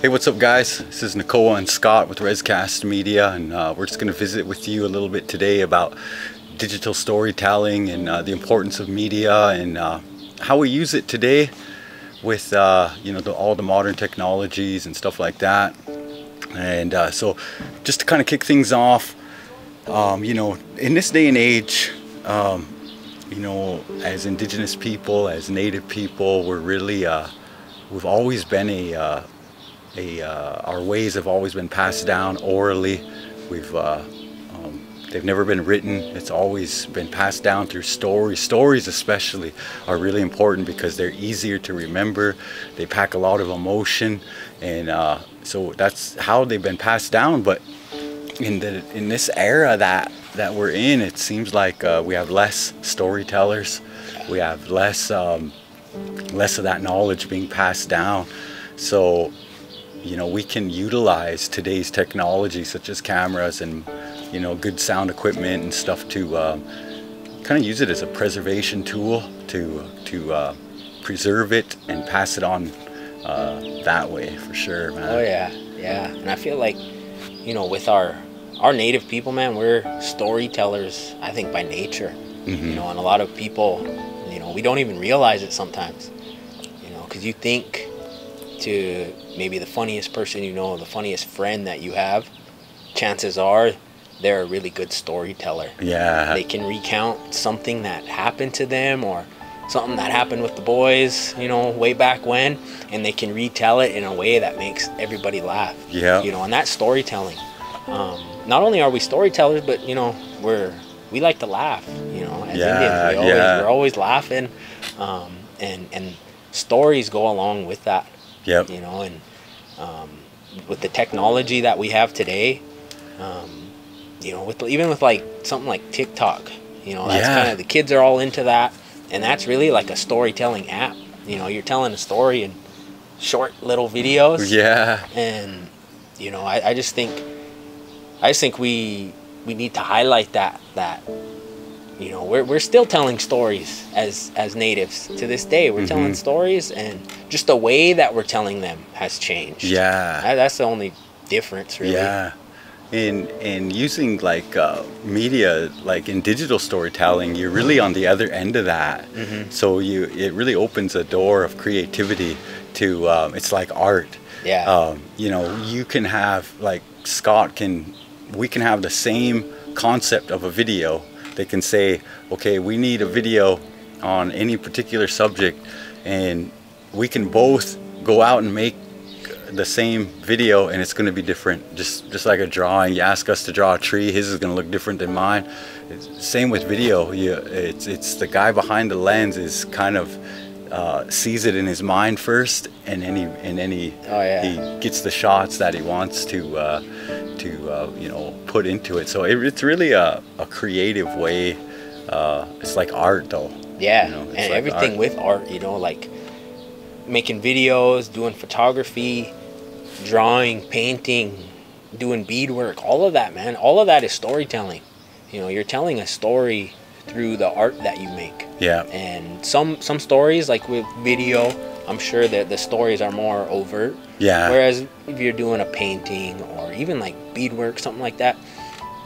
Hey, what's up, guys? This is Nakoa and Scott with Rescast Media, and uh, we're just going to visit with you a little bit today about digital storytelling and uh, the importance of media and uh, how we use it today with uh, you know the, all the modern technologies and stuff like that. And uh, so, just to kind of kick things off, um, you know, in this day and age, um, you know, as Indigenous people, as Native people, we're really uh, we've always been a a, uh, our ways have always been passed down orally. We've uh, um, they've never been written. It's always been passed down through stories. Stories especially are really important because they're easier to remember. They pack a lot of emotion, and uh, so that's how they've been passed down. But in the in this era that that we're in, it seems like uh, we have less storytellers. We have less um, less of that knowledge being passed down. So you know we can utilize today's technology such as cameras and you know good sound equipment and stuff to uh, kind of use it as a preservation tool to to uh, preserve it and pass it on uh, that way for sure man. oh yeah yeah and i feel like you know with our our native people man we're storytellers i think by nature mm-hmm. you know and a lot of people you know we don't even realize it sometimes you know because you think to maybe the funniest person you know, the funniest friend that you have, chances are they're a really good storyteller. Yeah. They can recount something that happened to them or something that happened with the boys, you know, way back when, and they can retell it in a way that makes everybody laugh. Yeah. You know, and that's storytelling. Um, not only are we storytellers, but you know, we're we like to laugh. You know, as yeah, Indians, we always, yeah. we're always laughing, um, and and stories go along with that. Yep. You know, and um, with the technology that we have today, um, you know, with even with like something like TikTok, you know, that's Yeah. kind of the kids are all into that, and that's really like a storytelling app. You know, you're telling a story in short little videos, Yeah. and you know, I, I just think, I just think we we need to highlight that that you know we're, we're still telling stories as as natives to this day we're telling Mhm. stories and just the way that we're telling them has changed Yeah. That- that's the only difference really Yeah. In in using like uh, media, like in digital storytelling, you're really on the other end of that. Mhm. So you it really opens a door of creativity to um, it's like art. yeah Um, you know, you can have like Scott can we can have the same concept of a video. They can say, okay, we need a video on any particular subject, and we can both go out and make the same video and it's going to be different. Just just like a drawing you ask us to draw a tree his is going to look different than mine. It's, same with video. You, it's it's the guy behind the lens is kind of uh, sees it in his mind first and then he and then he Oh, yeah. he gets the shots that he wants to uh, to uh, you know put into it. So it, it's really a, a creative way uh, it's like art though. Yeah you know, and like everything art. with art you know like making videos doing photography drawing painting doing beadwork all of that man. All of that is storytelling. You know you're telling a story through the art that you make. Yeah. And some some stories like with video i'm sure that the stories are more overt yeah whereas if you're doing a painting or even like beadwork something like that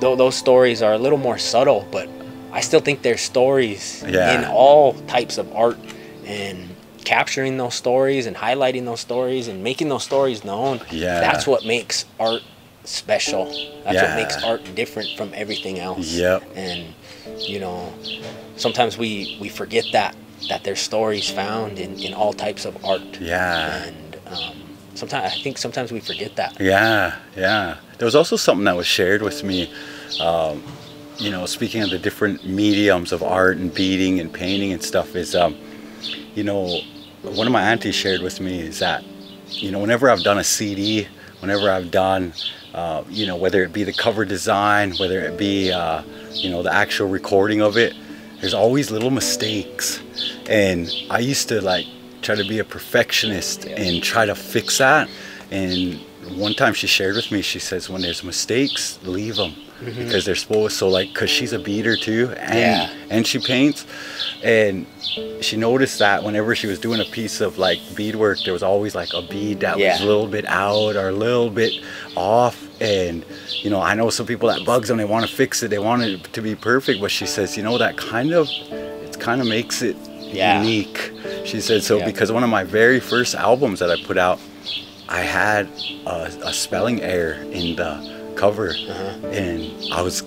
though those stories are a little more subtle but i still think there's stories Yeah. in all types of art and capturing those stories and highlighting those stories and making those stories known Yeah. that's what makes art special that's Yeah. what makes art different from everything else Yep. and you know sometimes we we forget that that there's stories found in in all types of art yeah and um, sometimes I think sometimes we forget that. Yeah, yeah. There was also something that was shared with me. Um, you know, speaking of the different mediums of art and beading and painting and stuff, is um, you know, one of my aunties shared with me is that, you know, whenever I've done a CD, whenever I've done, uh, you know, whether it be the cover design, whether it be, uh, you know, the actual recording of it, there's always little mistakes, and I used to like try to be a perfectionist and try to fix that. And one time she shared with me, she says, when there's mistakes, leave them mm-hmm. because they're supposed. So like, cause she's a beader too, and Yeah. and she paints, and she noticed that whenever she was doing a piece of like beadwork, there was always like a bead that Yeah. was a little bit out or a little bit off. And you know, I know some people that bugs them, they want to fix it, they want it to be perfect. But she says, you know, that kind of it kind of makes it Yeah. unique. She said so Yeah. because one of my very first albums that I put out, I had a, a spelling error in the cover, Uh-huh. and I was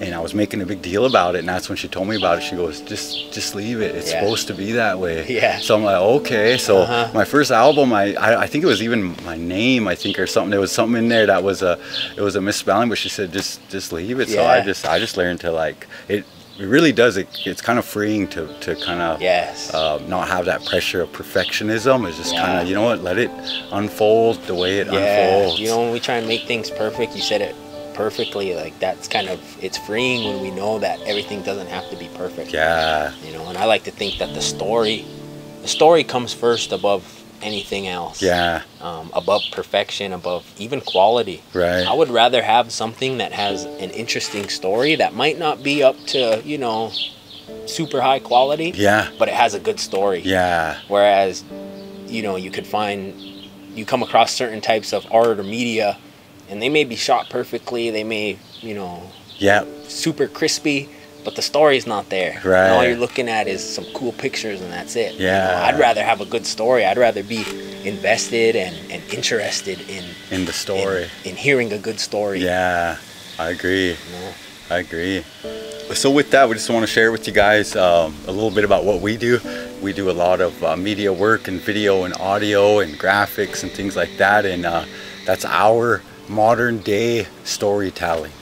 and I was making a big deal about it. And that's when she told me about it. She goes, "Just just leave it. It's Yeah. supposed to be that way." Yeah. So I'm like, okay. So Uh-huh. my first album, I, I I think it was even my name, I think, or something. There was something in there that was a it was a misspelling, but she said just just leave it. Yeah. So I just I just learned to like it. It really does. It, it's kind of freeing to, to kind of Yes. uh, not have that pressure of perfectionism. It's just kind of you know what, let it unfold the way it yeah. unfolds. You know, when we try and make things perfect, you said it perfectly. Like that's kind of it's freeing when we know that everything doesn't have to be perfect. yeah, You know, and I like to think that the story, the story comes first above anything else. yeah, Um, above perfection, above even quality. right. I would rather have something that has an interesting story that might not be up to you know super high quality, yeah, but it has a good story. yeah, Whereas, you know, you could find, you come across certain types of art or media, and they may be shot perfectly. They may, you know, yeah, super crispy, but the story's not there. And all Right. you're looking at is some cool pictures, and that's it. You Yeah. know, I'd rather have a good story. I'd rather be invested and, and interested in in the story. in, in hearing a good story. Yeah, I agree. You know? I agree. So with that, we just want to share with you guys um, a little bit about what we do. We do a lot of uh, media work and video and audio and graphics and things like that, and uh, that's our modern day storytelling.